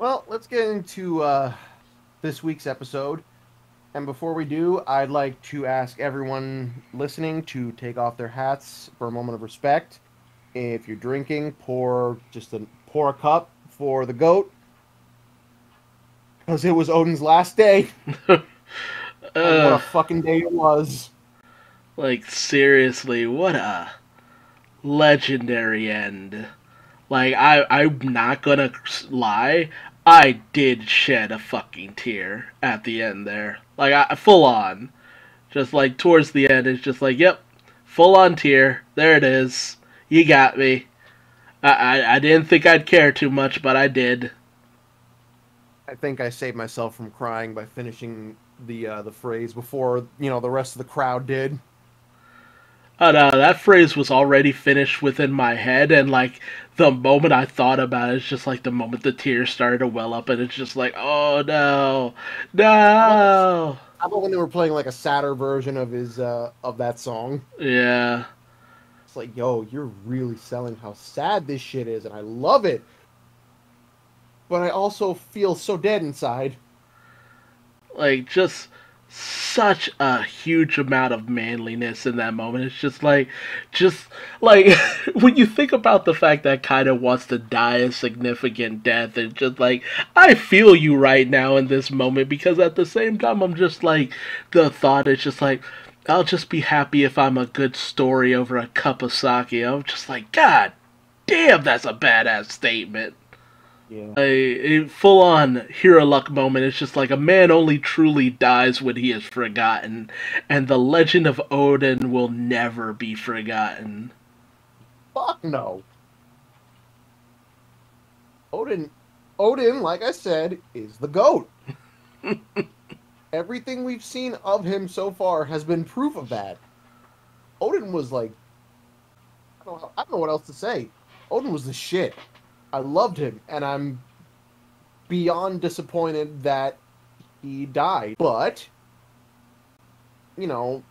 Well, let's get into uh, this week's episode. And before we do, I'd like to ask everyone listening to take off their hats for a moment of respect. If you're drinking, pour just a pour a cup for the goat, because it was Oden's last day. And what a Uh, fucking day it was! like seriously, what a legendary end. Like I I'm not gonna lie, I did shed a fucking tear at the end there. Like I full on. Just like towards the end it's just like, yep, full on tear. There it is. You got me. I, I, I didn't think I'd care too much, but I did. I think I saved myself from crying by finishing the uh, the phrase before you know the rest of the crowd did. Oh no, that phrase was already finished within my head, and like the moment I thought about it, it's just like the moment the tears started to well up, and it's just like, oh no, no, How about when they were playing like a sadder version of his uh, of that song? yeah, It's like, yo, you're really selling how sad this shit is, and I love it. But I also feel so dead inside. like just such a huge amount of manliness in that moment. It's just like, just like when you think about the fact that kind of wants to die a significant death, and just like I feel you right now in this moment because at the same time I'm just like the thought is just like. I'll just be happy if I'm a good story over a cup of sake. I'm just like, God damn, that's a badass statement Yeah. a, a full on hero luck moment. It's just like a man only truly dies when he is forgotten, and the legend of Oden will never be forgotten. Fuck no. Oden, Oden, like I said, is the goat. Everything we've seen of him so far has been proof of that. Oden was like, I don't, know, I don't know what else to say. Oden was the shit. I loved him, and I'm beyond disappointed that he died. But, you know,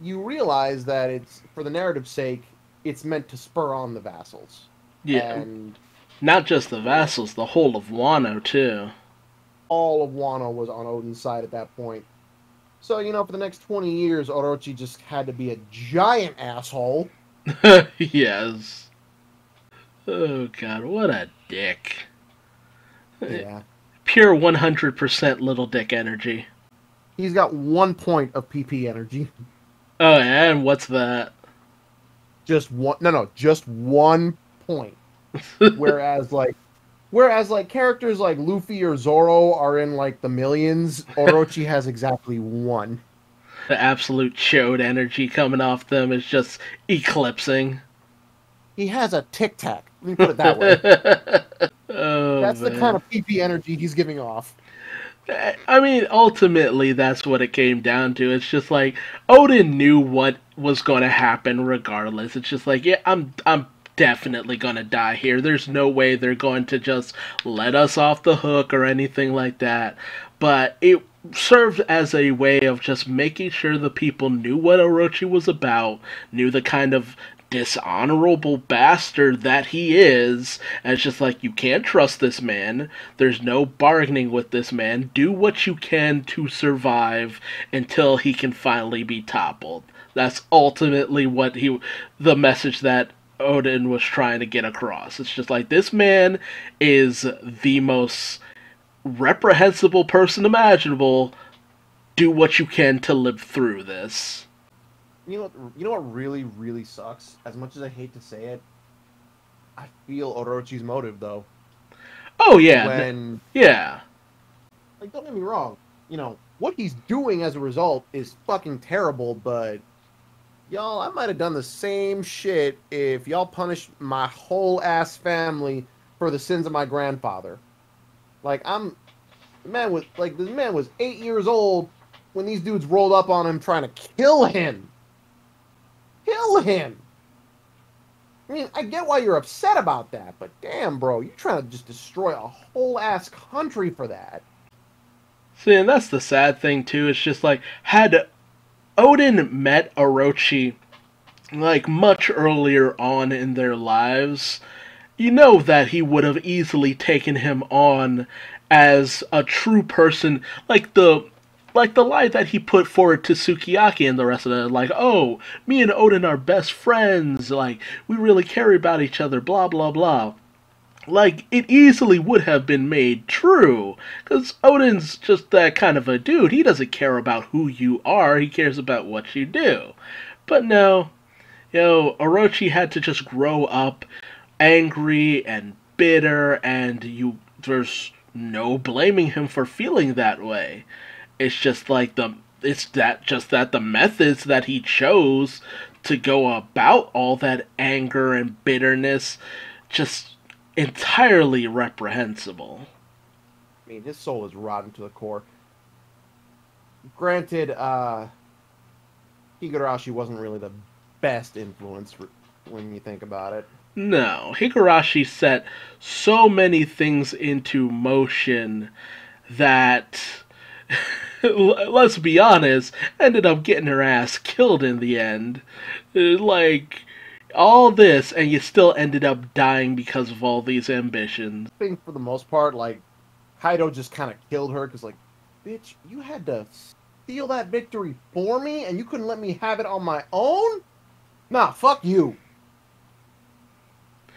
you realize that it's for the narrative's sake, it's meant to spur on the vassals. Yeah, And not just the vassals, the whole of Wano too. all of Wano was on Oden's side at that point. So, you know, for the next 20 years, Orochi just had to be a giant asshole. yes. Oh god, what a dick. Yeah. Pure 100% little dick energy. He's got one point of PP energy. Oh, and what's that? Just one. No, no, just one point. Whereas, like, whereas like characters like Luffy or Zoro are in like the millions, Orochi has exactly one. The absolute chode energy coming off them is just eclipsing. He has a tic tac. Let me put it that way. oh, That's the kind of PP energy he's giving off. Eh, I mean, ultimately, that's what it came down to. It's just like Oden knew what was going to happen regardless. It's just like, yeah, I'm, I'm definitely going to die here. There's no way they're going to just let us off the hook or anything like that. But it served as a way of just making sure the people knew what Orochi was about, knew the kind of dishonorable bastard that he is. And it's just like, you can't trust this man. There's no bargaining with this man. Do what you can to survive until he can finally be toppled. That's ultimately what he, the message that Oden was trying to get across. It's just like, this man is the most reprehensible person imaginable. Do what you can to live through this. You know what? You know what really, really sucks. As much as I hate to say it, I feel Orochi's motive though. Oh yeah, when yeah. like, don't get me wrong. You know what he's doing as a result is fucking terrible. But y'all, I might have done the same shit if y'all punished my whole ass family for the sins of my grandfather. Like I'm, the man was like this man was eight years old when these dudes rolled up on him trying to kill him. Kill him. I mean, I get why you're upset about that, but damn, bro, you're trying to just destroy a whole ass country for that. See, and that's the sad thing too. It's just like had Oden met Orochi like much earlier on in their lives, you know that he would have easily taken him on as a true person, like the like the lie that he put forward to Sukiyaki and the rest of it, like, oh, me and Oden are best friends, like, we really care about each other, blah, blah, blah. Like, it easily would have been made true, because Oden's just that kind of a dude. He doesn't care about who you are, he cares about what you do. But no, you know, Orochi had to just grow up angry and bitter, and you, there's no blaming him for feeling that way. It's just like the it's that just that the methods that he chose to go about all that anger and bitterness just entirely reprehensible. I mean, his soul is rotten to the core. Granted, uh, Higurashi wasn't really the best influence when you think about it. No, Higurashi set so many things into motion that let's be honest, ended up getting her ass killed in the end. Uh, like, all this, and you still ended up dying because of all these ambitions. I think for the most part, like, Kaido just kind of killed her because, like, bitch, you had to steal that victory for me and you couldn't let me have it on my own? Nah, fuck you.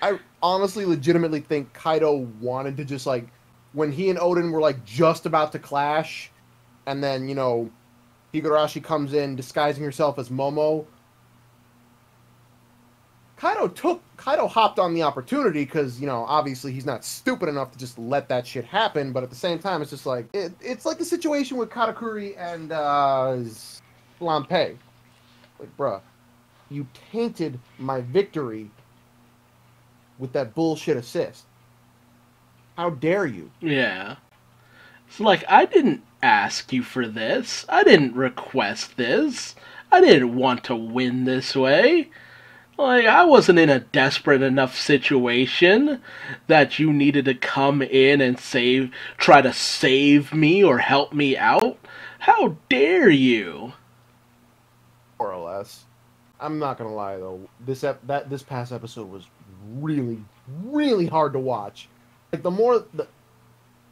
I honestly, legitimately think Kaido wanted to just, like, when he and Oden were, like, just about to clash and then you know Higurashi comes in disguising herself as Momo. Kaido took Kaido hopped on the opportunity because you know obviously he's not stupid enough to just let that shit happen. But at the same time, it's just like it, it's like the situation with Katakuri and uh, Flampe. Like, bruh, you tainted my victory with that bullshit assist. How dare you? Yeah. So like I didn't ask you for this. I didn't request this. I didn't want to win this way. Like, I wasn't in a desperate enough situation that you needed to come in and save, try to save me or help me out. How dare you? More or less. I'm not gonna lie though. This ep- that this past episode was really, really hard to watch. Like the more the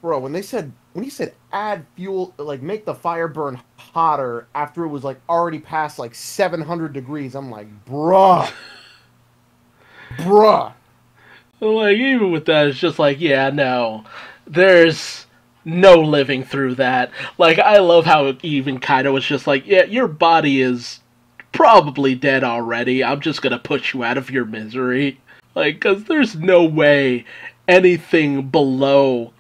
bro, when they said when he said add fuel, like make the fire burn hotter after it was like already past like 700 degrees, I'm like, bruh, bruh. Like even with that, it's just like, yeah, no, there's no living through that. Like I love how even Kaido was just like, yeah, your body is probably dead already. I'm just gonna push you out of your misery. Like, cause there's no way anything below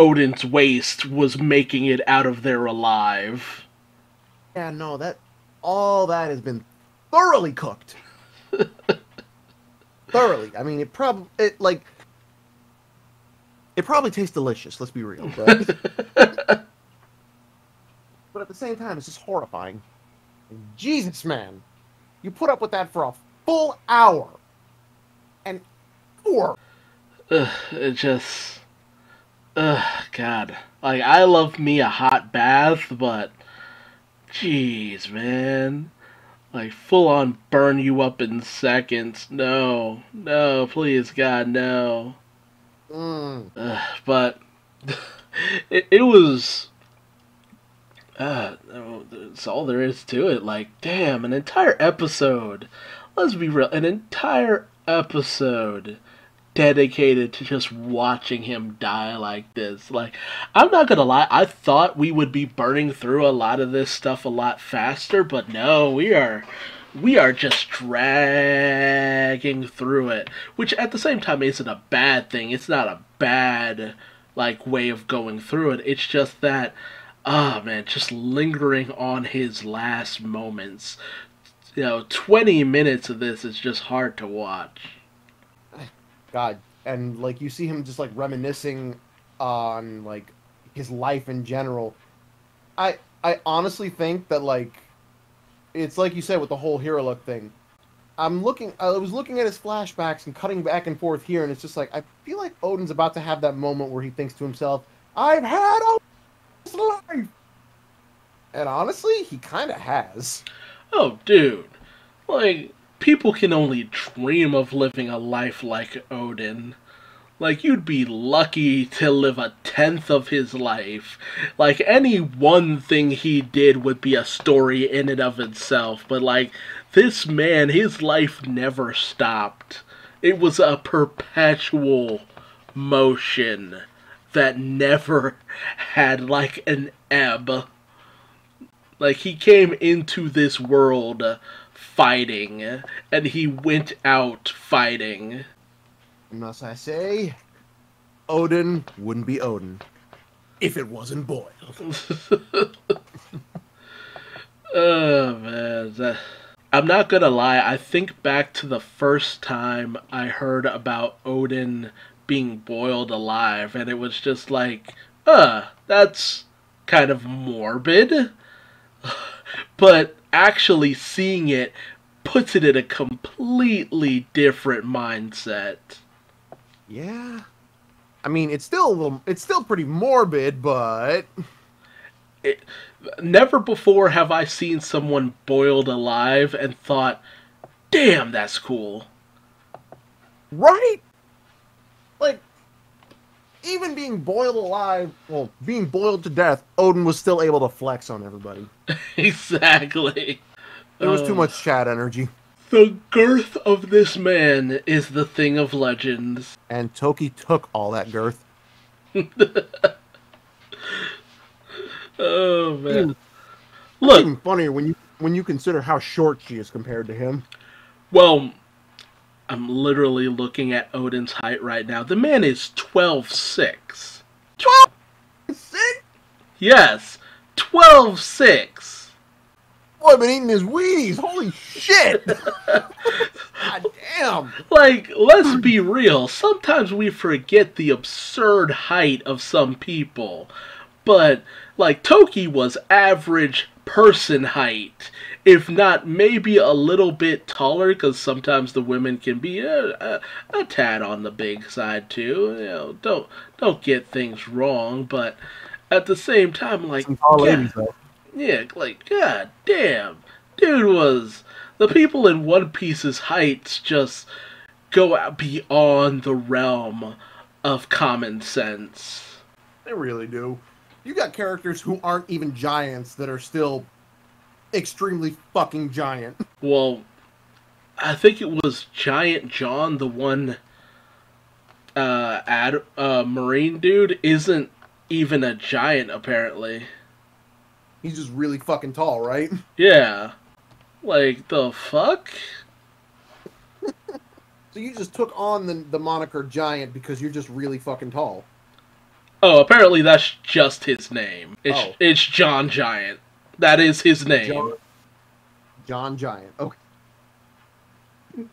Oden's waste was making it out of there alive. Yeah, no, that all that has been thoroughly cooked. thoroughly. I mean, it probably it like it probably tastes delicious. Let's be real, but but at the same time, it's just horrifying. Jesus, man, you put up with that for a full hour, and four. it just Ugh, God. Like, I love me a hot bath, but. Jeez, man. Like, full on burn you up in seconds. No. No, please, God, no. Mm. Ugh, but. it, it was. Uh, that's all there is to it. Like, damn, an entire episode. Let's be real. An entire episode dedicated to just watching him die like this. Like, I'm not gonna lie, I thought we would be burning through a lot of this stuff a lot faster, but no, we are we are just dragging through it. Which at the same time isn't a bad thing. It's not a bad like way of going through it. It's just that ah oh, man, just lingering on his last moments. You know, 20 minutes of this is just hard to watch. God, and like you see him just like reminiscing on like his life in general. I I honestly think that like it's like you said with the whole hero look thing. I'm looking I was looking at his flashbacks and cutting back and forth here and it's just like I feel like Oden's about to have that moment where he thinks to himself, I've had a life. And honestly, he kind of has. Oh, dude. Like people can only dream of living a life like Oden. Like, you'd be lucky to live a tenth of his life. Like, any one thing he did would be a story in and of itself. But, like, this man, his life never stopped. It was a perpetual motion that never had, like, an ebb. Like, he came into this world fighting, and he went out fighting. Must I say, Oden wouldn't be Oden if it wasn't boiled. oh man, that... I'm not gonna lie. I think back to the first time I heard about Oden being boiled alive, and it was just like, uh, that's kind of morbid. but actually seeing it puts it in a completely different mindset. Yeah. I mean, it's still a little, it's still pretty morbid, but it, never before have I seen someone boiled alive and thought, "Damn, that's cool." Right? Like even being boiled alive, well, being boiled to death, Oden was still able to flex on everybody. exactly. There was uh, too much chat energy. The girth of this man is the thing of legends. And Toki took all that girth. oh man. Even, Look, even funnier when you when you consider how short she is compared to him. Well, I'm literally looking at Oden's height right now. The man is 12 6. 12 6? Yes, 12 6. Boy, I've been eating his Wheaties. Holy shit! God damn. Like, let's be real. Sometimes we forget the absurd height of some people. But, like, Toki was average person height. If not, maybe a little bit taller, because sometimes the women can be a, a, a, tad on the big side too. You know, don't don't get things wrong, but at the same time, like, Some tall ladies, yeah, like, god damn. Dude was. The people in One Piece's heights just go out beyond the realm of common sense. They really do. You got characters who aren't even giants that are still extremely fucking giant. Well, I think it was Giant John, the one uh ad uh marine dude isn't even a giant apparently. He's just really fucking tall, right? Yeah. Like the fuck? so you just took on the the moniker giant because you're just really fucking tall. Oh, apparently that's just his name. It's oh. it's John Giant. That is his name. John, John Giant. Okay.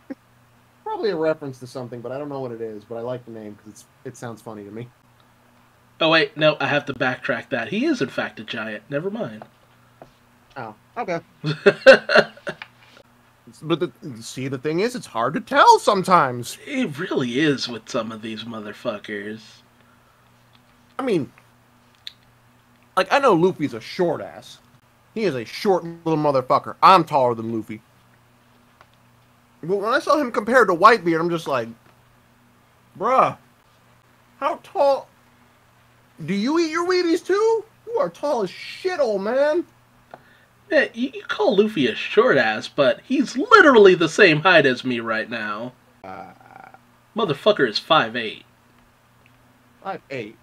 Probably a reference to something, but I don't know what it is. But I like the name because it sounds funny to me. Oh wait, no, I have to backtrack that. He is in fact a giant. Never mind. Oh, okay. but the, see, the thing is, it's hard to tell sometimes. It really is with some of these motherfuckers. I mean, like I know Luffy's a short ass. He is a short little motherfucker. I'm taller than Luffy. But when I saw him compared to Whitebeard, I'm just like, bruh, how tall? Do you eat your Wheaties too? You are tall as shit, old man. Yeah, you, you call Luffy a short ass, but he's literally the same height as me right now. Uh, Motherfucker is five eight. Five eight.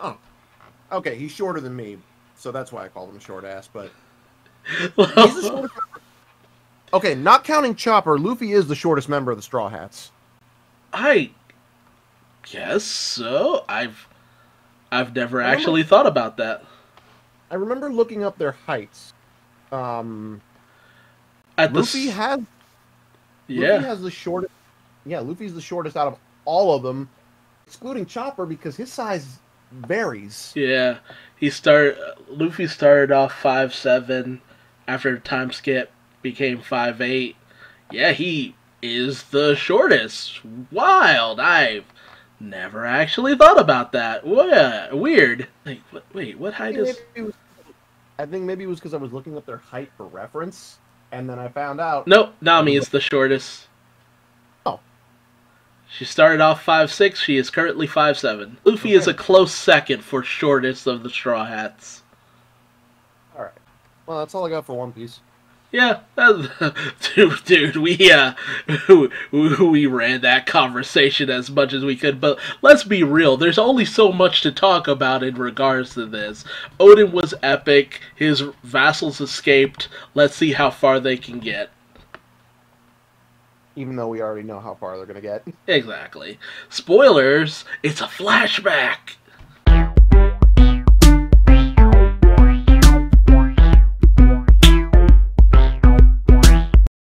Huh. Okay, he's shorter than me, so that's why I called him short ass. But he's the shortest. Okay, not counting Chopper, Luffy is the shortest member of the Straw Hats. I guess so. I've I've never remember, actually thought about that. I remember looking up their heights. Um, At Luffy the... has. Yeah. Luffy has the shortest. Yeah, Luffy's the shortest out of all of them, excluding Chopper because his size varies. Yeah, he started. Luffy started off five seven. After time skip, became five eight. Yeah, he is the shortest. Wild. I've Never actually thought about that. What weird. Like, what, wait, what height is? Was, I think maybe it was because I was looking up their height for reference, and then I found out. Nope, Nami is the shortest. She started off five six. She is currently five seven. Luffy is a close second for shortest of the Straw Hats. All right. Well, that's all I got for One Piece. Yeah, dude, dude, we uh, we ran that conversation as much as we could, but let's be real. There's only so much to talk about in regards to this. Oden was epic. His vassals escaped. Let's see how far they can get. Even though we already know how far they're gonna get. Exactly. Spoilers. It's a flashback.